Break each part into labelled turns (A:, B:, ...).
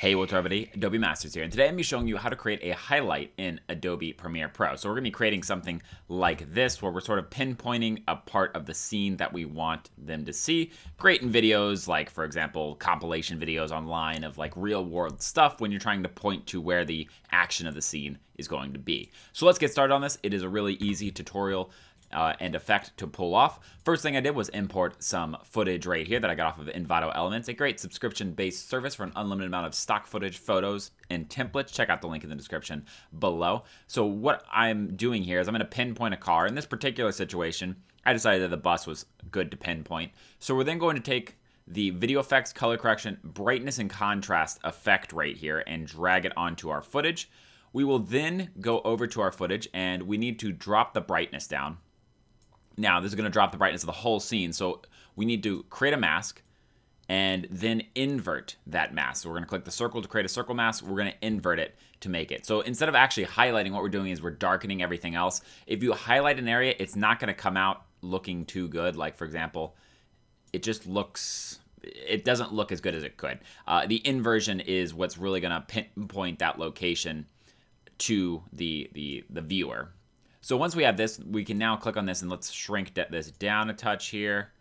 A: Hey, what's up everybody? Adobe Masters here, and today I'm be showing you how to create a highlight in Adobe Premiere Pro. So we're to be creating something like this, where we're sort of pinpointing a part of the scene that we want them to see. Great in videos, like for example, compilation videos online of like real world stuff when you're trying to point to where the action of the scene is going to be. So let's get started on this. It is a really easy tutorial uh, and effect to pull off. First thing I did was import some footage right here that I got off of Envato Elements, a great subscription-based service for an unlimited amount of stock footage, photos, and templates. Check out the link in the description below. So what I'm doing here is I'm going to pinpoint a car. In this particular situation, I decided that the bus was good to pinpoint. So we're then going to take the video effects, color correction, brightness, and contrast effect right here and drag it onto our footage. We will then go over to our footage and we need to drop the brightness down. Now, this is going to drop the brightness of the whole scene. So we need to create a mask and then invert that mask. So we're going to click the circle to create a circle mask. We're going to invert it to make it. So instead of actually highlighting, what we're doing is we're darkening everything else. If you highlight an area, it's not going to come out looking too good. Like, for example, it just looks it doesn't look as good as it could. Uh, the inversion is what's really going to pinpoint that location to the the the viewer. So once we have this, we can now click on this and let's shrink this down a touch here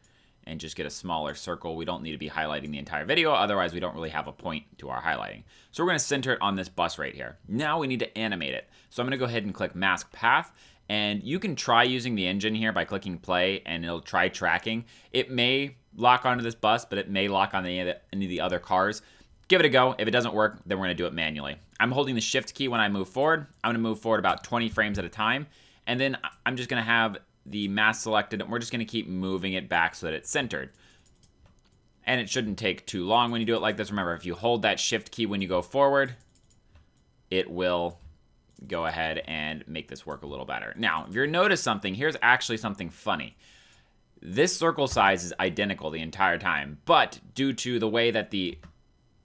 A: and just get a smaller circle. We don't need to be highlighting the entire video, otherwise we don't really have a point to our highlighting. So we're gonna center it on this bus right here. Now we need to animate it. So I'm gonna go ahead and click mask path, and you can try using the engine here by clicking play and it'll try tracking. It may lock onto this bus, but it may lock on any of the, any of the other cars. Give it a go. If it doesn't work, then we're gonna do it manually. I'm holding the shift key when I move forward. I'm gonna move forward about 20 frames at a time. And then I'm just going to have the mask selected, and we're just going to keep moving it back so that it's centered. And it shouldn't take too long when you do it like this. Remember, if you hold that shift key when you go forward, it will go ahead and make this work a little better. Now, if you notice something, here's actually something funny. This circle size is identical the entire time, but due to the way that the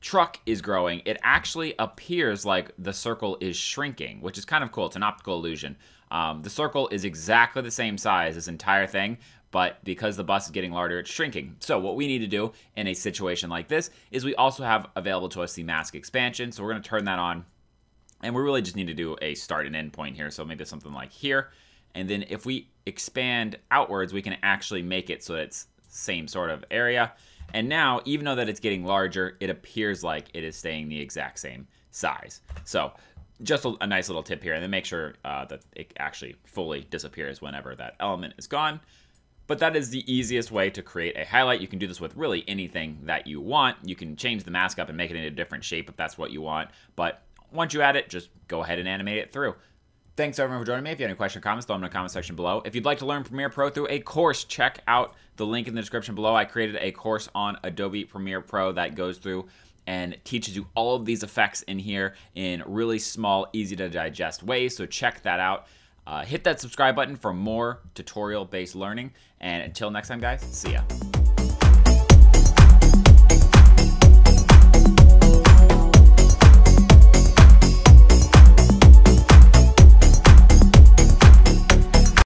A: truck is growing, it actually appears like the circle is shrinking, which is kind of cool. It's an optical illusion. Um, the circle is exactly the same size, this entire thing, but because the bus is getting larger, it's shrinking. So what we need to do in a situation like this is we also have available to us the mask expansion. So we're going to turn that on. And we really just need to do a start and end point here. So maybe something like here. And then if we expand outwards, we can actually make it so it's same sort of area. And now, even though that it's getting larger, it appears like it is staying the exact same size. So just a, a nice little tip here, and then make sure uh, that it actually fully disappears whenever that element is gone. But that is the easiest way to create a highlight. You can do this with really anything that you want. You can change the mask up and make it into a different shape if that's what you want. But once you add it, just go ahead and animate it through. Thanks everyone for joining me. If you have any questions or comments, throw them in the comment section below. If you'd like to learn Premiere Pro through a course, check out the link in the description below. I created a course on Adobe Premiere Pro that goes through and teaches you all of these effects in here in really small, easy to digest ways. So check that out. Uh, hit that subscribe button for more tutorial based learning. And until next time, guys, see ya.